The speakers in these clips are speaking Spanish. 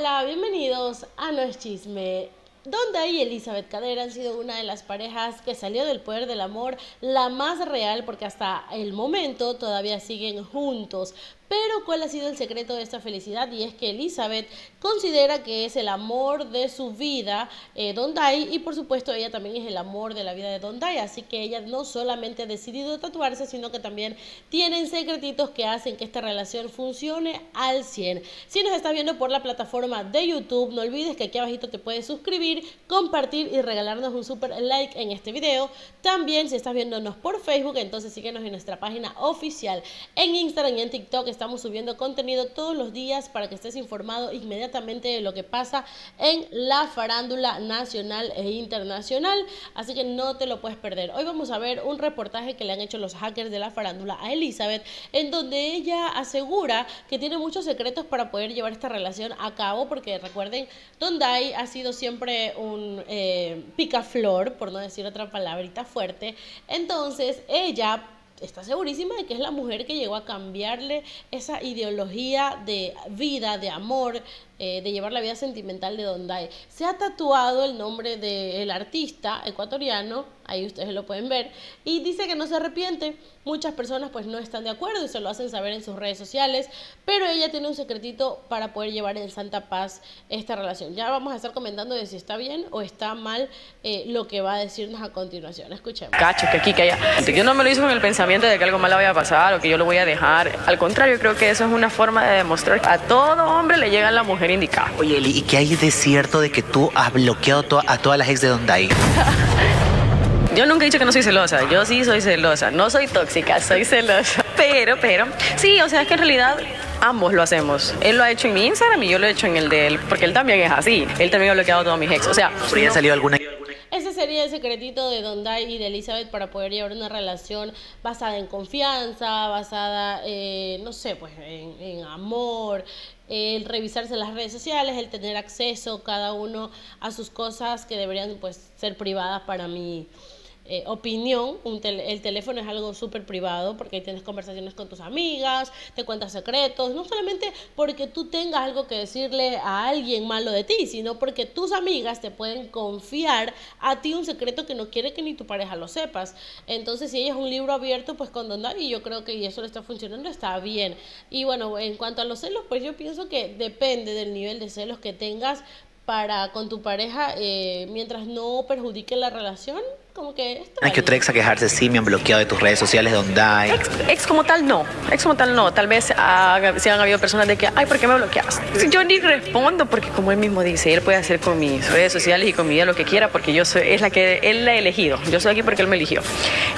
Hola, bienvenidos a No es Chisme. Donda y Elizabeth Cadera han sido una de las parejas que salió del poder del amor la más real porque hasta el momento todavía siguen juntos. Pero ¿cuál ha sido el secreto de esta felicidad? Y es que Elizabeth considera que es el amor de su vida eh, Dondai y por supuesto ella también es el amor de la vida de Dondai. Así que ella no solamente ha decidido tatuarse, sino que también tienen secretitos que hacen que esta relación funcione al 100. Si nos estás viendo por la plataforma de YouTube, no olvides que aquí abajito te puedes suscribir, compartir y regalarnos un super like en este video. También si estás viéndonos por Facebook, entonces síguenos en nuestra página oficial en Instagram y en TikTok estamos subiendo contenido todos los días para que estés informado inmediatamente de lo que pasa en la farándula nacional e internacional. Así que no te lo puedes perder. Hoy vamos a ver un reportaje que le han hecho los hackers de la farándula a Elizabeth, en donde ella asegura que tiene muchos secretos para poder llevar esta relación a cabo, porque recuerden, Dondai ha sido siempre un eh, picaflor, por no decir otra palabrita fuerte. Entonces, ella está segurísima de que es la mujer que llegó a cambiarle esa ideología de vida, de amor, eh, de llevar la vida sentimental de Dondai. Se ha tatuado el nombre del artista ecuatoriano, ahí ustedes lo pueden ver, y dice que no se arrepiente. Muchas personas pues no están de acuerdo y se lo hacen saber en sus redes sociales, pero ella tiene un secretito para poder llevar en santa paz esta relación. Ya vamos a estar comentando de si está bien o está mal eh, lo que va a decirnos a continuación. Escuchemos. Cacho, que aquí, que allá. Yo no me lo hizo con el pensamiento de que algo malo vaya a pasar o que yo lo voy a dejar. Al contrario, creo que eso es una forma de demostrar que a todo hombre le llega la mujer indicada. Oye, Eli, ¿y qué hay de cierto de que tú has bloqueado to- a todas las ex de Dondai? Yo nunca he dicho que no soy celosa, yo sí soy celosa, no soy tóxica, soy celosa. Pero, pero, sí, o sea, es que en realidad ambos lo hacemos. Él lo ha hecho en mi Instagram y yo lo he hecho en el de él, porque él también es así. Él también ha bloqueado a todos mis ex. O sea, ¿Pero ya alguna? Ese sería el secretito de Dondai y de Elizabeth para poder llevar una relación basada en confianza, basada, eh, no sé, pues en, en amor, el revisarse las redes sociales, el tener acceso cada uno a sus cosas que deberían pues ser privadas para mí eh, opinión, el teléfono es algo súper privado porque ahí tienes conversaciones con tus amigas, te cuentas secretos, no solamente porque tú tengas algo que decirle a alguien malo de ti, sino porque tus amigas te pueden confiar a ti un secreto que no quiere que ni tu pareja lo sepas. Entonces, si ella es un libro abierto, pues con Don y yo creo que eso le está funcionando, está bien. Y bueno, en cuanto a los celos, pues yo pienso que depende del nivel de celos que tengas para con tu pareja, eh, mientras no perjudique la relación, como que está Hay que otra ex a quejarse, sí, me han bloqueado de tus redes sociales Dondai. ex, ex como tal no, ex como tal no. Tal vez haga- sí han habido personas de que, ay, ¿por qué me bloqueas? Yo ni respondo porque como él mismo dice, él puede hacer con mis redes sociales y con mi vida lo que quiera porque yo soy, es la que él la ha elegido. Yo soy aquí porque él me eligió.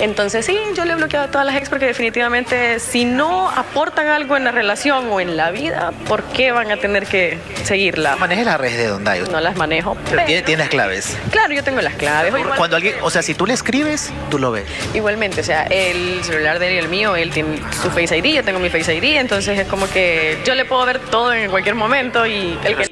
Entonces sí, yo le he bloqueado a todas las ex porque definitivamente si no aportan algo en la relación o en la vida, ¿por qué van a tener que seguirla? Manejes las redes de Dondai. No las manejo. Pero pero- tiene, tiene las claves. Claro, yo tengo las claves. Cuando alguien, o sea, si tú le escribes, tú lo ves. Igualmente, o sea, el celular de él y el mío, él tiene su Face ID, yo tengo mi Face ID, entonces es como que yo le puedo ver todo en cualquier momento y el que...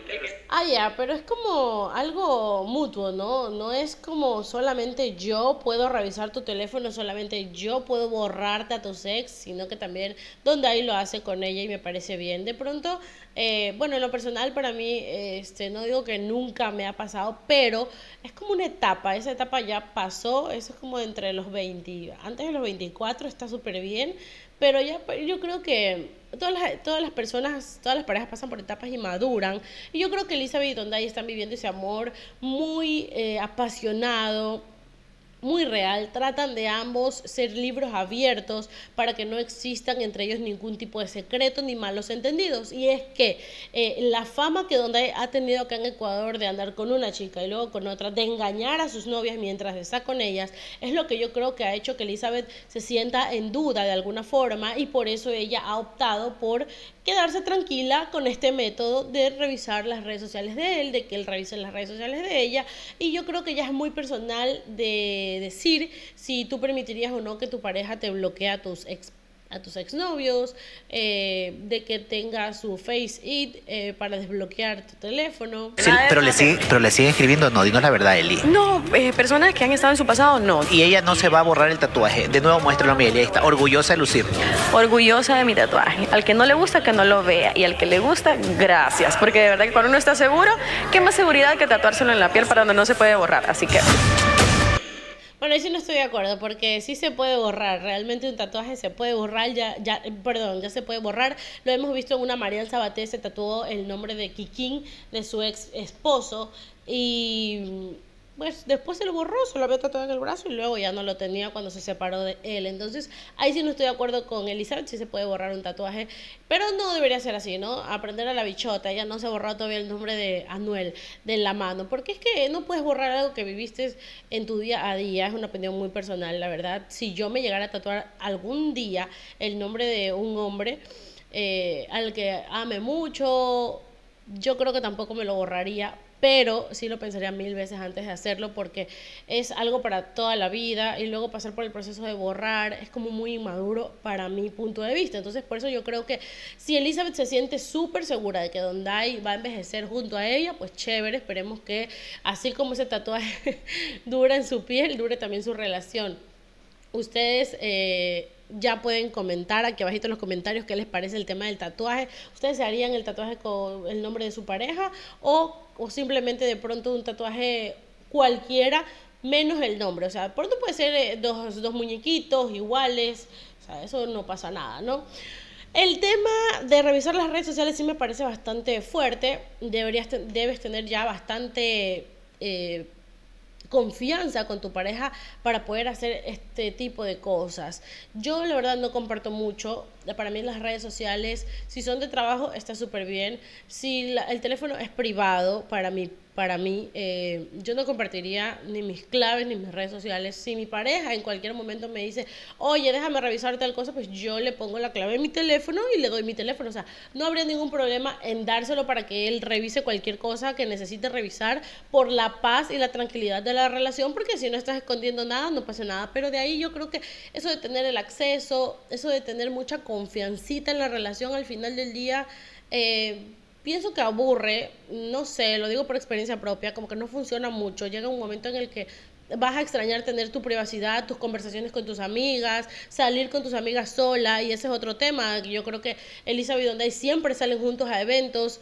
Ah, ya, pero es como algo mutuo, ¿no? No es como solamente yo puedo revisar tu teléfono, solamente yo puedo borrarte a tus ex, sino que también donde ahí lo hace con ella y me parece bien. De pronto, eh, bueno, en lo personal para mí, este, no digo que nunca me ha pasado, pero es como una etapa, esa etapa ya pasó, eso es como entre los 20, antes de los 24 está súper bien, pero ya pues, yo creo que todas las, todas las personas, todas las parejas pasan por etapas y maduran. Y yo creo que Elizabeth y Dondai están viviendo ese amor muy eh, apasionado, muy real. Tratan de ambos ser libros abiertos para que no existan entre ellos ningún tipo de secreto ni malos entendidos. Y es que eh, la fama que Dondai ha tenido acá en Ecuador de andar con una chica y luego con otra, de engañar a sus novias mientras está con ellas, es lo que yo creo que ha hecho que Elizabeth se sienta en duda de alguna forma y por eso ella ha optado por quedarse tranquila con este método de revisar las redes sociales de él, de que él revise las redes sociales de ella. Y yo creo que ya es muy personal de decir si tú permitirías o no que tu pareja te bloquee a tus ex a tus exnovios, eh, de que tenga su Face It eh, para desbloquear tu teléfono. Sí, pero le sigue, pero le sigue escribiendo, no, dinos la verdad, Eli. No, eh, personas que han estado en su pasado, no. Y ella no se va a borrar el tatuaje. De nuevo, muéstralo a mi Eli. Ahí está, orgullosa de lucir. Orgullosa de mi tatuaje. Al que no le gusta, que no lo vea. Y al que le gusta, gracias. Porque de verdad que cuando uno está seguro, ¿qué más seguridad que tatuárselo en la piel para donde no se puede borrar? Así que... Bueno, sí no estoy de acuerdo, porque sí se puede borrar. Realmente un tatuaje se puede borrar, ya, ya, perdón, ya se puede borrar. Lo hemos visto en una Mariel Sabaté, se tatuó el nombre de Kikín, de su ex esposo. Y pues después se lo borró, se lo había tatuado en el brazo y luego ya no lo tenía cuando se separó de él. Entonces, ahí sí no estoy de acuerdo con Elizabeth, sí se puede borrar un tatuaje, pero no debería ser así, ¿no? Aprender a la bichota, ella no se ha borrado todavía el nombre de Anuel de la mano, porque es que no puedes borrar algo que viviste en tu día a día, es una opinión muy personal, la verdad. Si yo me llegara a tatuar algún día el nombre de un hombre eh, al que ame mucho, yo creo que tampoco me lo borraría pero sí lo pensaría mil veces antes de hacerlo porque es algo para toda la vida y luego pasar por el proceso de borrar es como muy inmaduro para mi punto de vista. Entonces, por eso yo creo que si Elizabeth se siente súper segura de que Dondai va a envejecer junto a ella, pues chévere, esperemos que así como ese tatuaje dura en su piel, dure también su relación. Ustedes... Eh, ya pueden comentar aquí abajito en los comentarios qué les parece el tema del tatuaje. ¿Ustedes se harían el tatuaje con el nombre de su pareja o, o simplemente de pronto un tatuaje cualquiera menos el nombre? O sea, pronto puede ser eh, dos, dos muñequitos iguales, o sea, eso no pasa nada, ¿no? El tema de revisar las redes sociales sí me parece bastante fuerte. Deberías, debes tener ya bastante... Eh, confianza con tu pareja para poder hacer este tipo de cosas. Yo la verdad no comparto mucho, para mí las redes sociales, si son de trabajo está súper bien, si el teléfono es privado, para mí para mí, eh, yo no compartiría ni mis claves ni mis redes sociales. Si mi pareja en cualquier momento me dice, oye, déjame revisar tal cosa, pues yo le pongo la clave en mi teléfono y le doy mi teléfono. O sea, no habría ningún problema en dárselo para que él revise cualquier cosa que necesite revisar por la paz y la tranquilidad de la relación, porque si no estás escondiendo nada, no pasa nada. Pero de ahí yo creo que eso de tener el acceso, eso de tener mucha confiancita en la relación al final del día, eh, pienso que aburre, no sé, lo digo por experiencia propia, como que no funciona mucho. Llega un momento en el que vas a extrañar tener tu privacidad, tus conversaciones con tus amigas, salir con tus amigas sola, y ese es otro tema. Yo creo que Elizabeth y Donde siempre salen juntos a eventos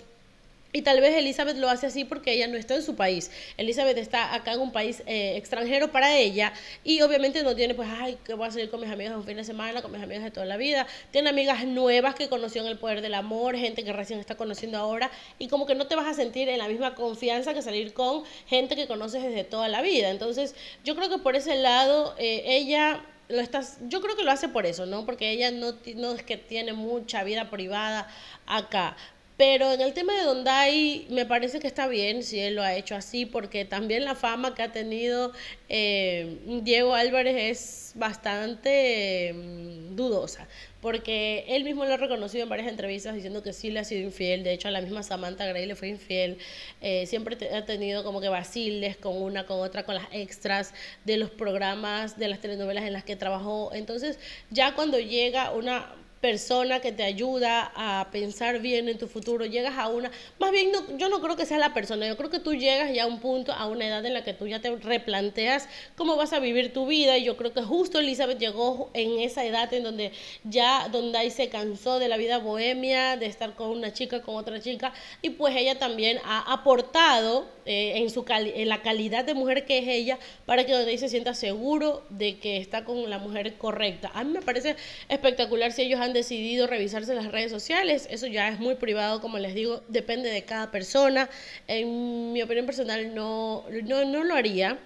y tal vez Elizabeth lo hace así porque ella no está en su país. Elizabeth está acá en un país eh, extranjero para ella y obviamente no tiene pues, ay, que voy a salir con mis amigas un fin de semana, con mis amigas de toda la vida. Tiene amigas nuevas que conoció en el poder del amor, gente que recién está conociendo ahora y como que no te vas a sentir en la misma confianza que salir con gente que conoces desde toda la vida. Entonces yo creo que por ese lado eh, ella lo estás, yo creo que lo hace por eso, ¿no? Porque ella no, no es que tiene mucha vida privada acá, pero en el tema de Dondai me parece que está bien si él lo ha hecho así, porque también la fama que ha tenido eh, Diego Álvarez es bastante mm, dudosa, porque él mismo lo ha reconocido en varias entrevistas diciendo que sí le ha sido infiel, de hecho a la misma Samantha Gray le fue infiel, eh, siempre ha tenido como que vaciles con una, con otra, con las extras de los programas, de las telenovelas en las que trabajó, entonces ya cuando llega una persona que te ayuda a pensar bien en tu futuro, llegas a una, más bien no, yo no creo que sea la persona, yo creo que tú llegas ya a un punto, a una edad en la que tú ya te replanteas cómo vas a vivir tu vida y yo creo que justo Elizabeth llegó en esa edad en donde ya, donde se cansó de la vida bohemia, de estar con una chica, con otra chica y pues ella también ha aportado eh, en, su en la calidad de mujer que es ella para que donde se sienta seguro de que está con la mujer correcta. A mí me parece espectacular si ellos han decidido revisarse las redes sociales. Eso ya es muy privado, como les digo, depende de cada persona. En mi opinión personal no, no, no lo haría,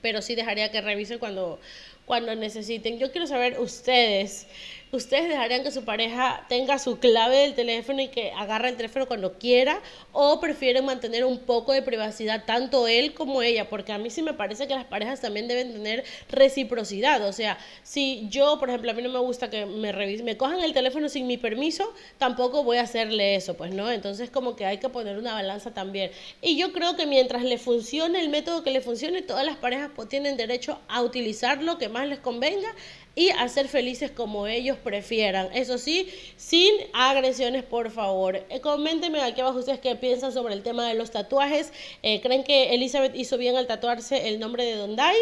pero sí dejaría que revisen cuando, cuando necesiten. Yo quiero saber ustedes ¿Ustedes dejarían que su pareja tenga su clave del teléfono y que agarre el teléfono cuando quiera? ¿O prefieren mantener un poco de privacidad tanto él como ella? Porque a mí sí me parece que las parejas también deben tener reciprocidad. O sea, si yo, por ejemplo, a mí no me gusta que me me cojan el teléfono sin mi permiso, tampoco voy a hacerle eso, pues no. Entonces como que hay que poner una balanza también. Y yo creo que mientras le funcione el método que le funcione, todas las parejas tienen derecho a utilizar lo que más les convenga y a ser felices como ellos prefieran. Eso sí, sin agresiones, por favor. Eh, coméntenme aquí abajo ustedes qué piensan sobre el tema de los tatuajes. Eh, ¿Creen que Elizabeth hizo bien al tatuarse el nombre de Dondai?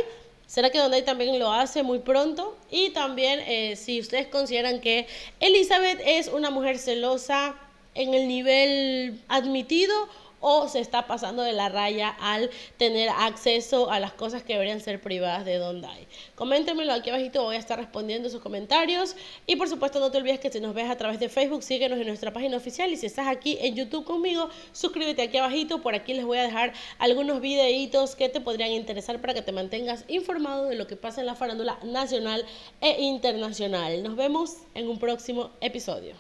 ¿Será que Dondai también lo hace muy pronto? Y también eh, si ustedes consideran que Elizabeth es una mujer celosa en el nivel admitido o se está pasando de la raya al tener acceso a las cosas que deberían ser privadas de Dondai. Coméntenmelo aquí abajito, voy a estar respondiendo sus comentarios y por supuesto no te olvides que si nos ves a través de Facebook, síguenos en nuestra página oficial y si estás aquí en YouTube conmigo, suscríbete aquí abajito, por aquí les voy a dejar algunos videitos que te podrían interesar para que te mantengas informado de lo que pasa en la farándula nacional e internacional. Nos vemos en un próximo episodio.